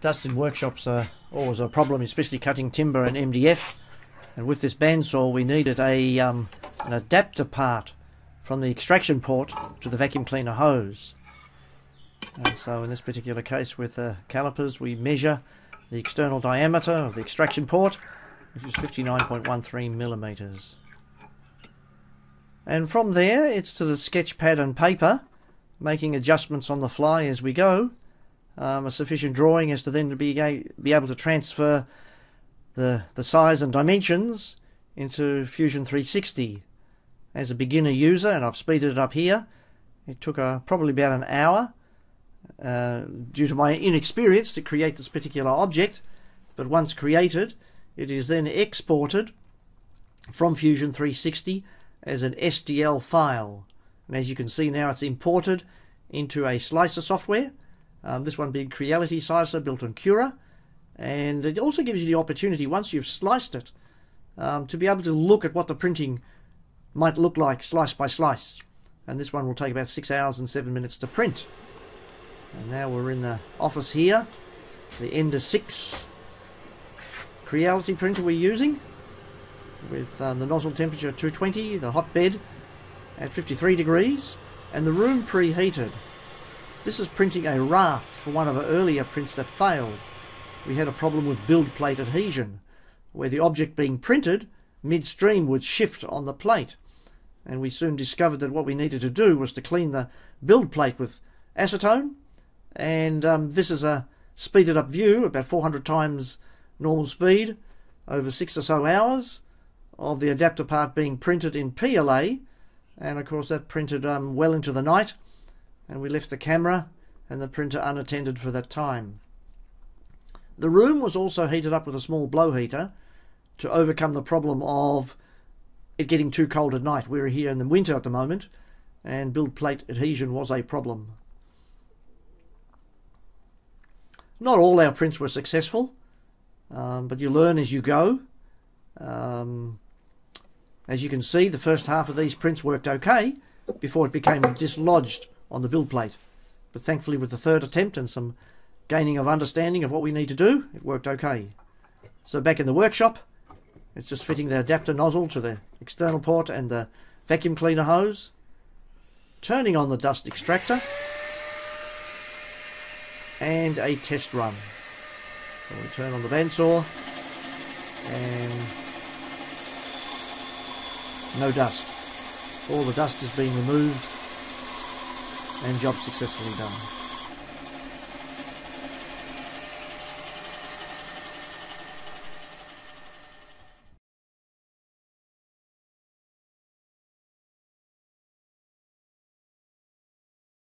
Dust in workshops are always a problem, especially cutting timber and MDF. And with this bandsaw, we needed a um, an adapter part from the extraction port to the vacuum cleaner hose. And so in this particular case with the calipers, we measure the external diameter of the extraction port, which is 59.13 millimeters. And from there, it's to the sketch pad and paper, making adjustments on the fly as we go um, a sufficient drawing as to then to be, be able to transfer the, the size and dimensions into Fusion 360. As a beginner user, and I've speeded it up here, it took uh, probably about an hour uh, due to my inexperience to create this particular object. But once created, it is then exported from Fusion 360 as an STL file. And as you can see now, it's imported into a slicer software um, this one being Creality Slicer built on Cura. And it also gives you the opportunity, once you've sliced it, um, to be able to look at what the printing might look like slice by slice. And this one will take about 6 hours and 7 minutes to print. And now we're in the office here. The Ender 6 Creality printer we're using. With uh, the nozzle temperature 220, the hot bed at 53 degrees, and the room preheated. This is printing a raft for one of our earlier prints that failed. We had a problem with build plate adhesion, where the object being printed midstream would shift on the plate. And we soon discovered that what we needed to do was to clean the build plate with acetone. And um, this is a speeded up view, about 400 times normal speed, over six or so hours of the adapter part being printed in PLA. And of course that printed um, well into the night and we left the camera and the printer unattended for that time. The room was also heated up with a small blow heater to overcome the problem of it getting too cold at night. We're here in the winter at the moment and build plate adhesion was a problem. Not all our prints were successful, um, but you learn as you go. Um, as you can see, the first half of these prints worked okay before it became dislodged on the build plate. But thankfully with the third attempt and some gaining of understanding of what we need to do, it worked okay. So back in the workshop, it's just fitting the adapter nozzle to the external port and the vacuum cleaner hose, turning on the dust extractor, and a test run. So we turn on the bandsaw, and no dust. All the dust is being removed and job successfully done.